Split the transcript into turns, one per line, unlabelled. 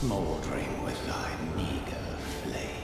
smoldering with thy meager flame.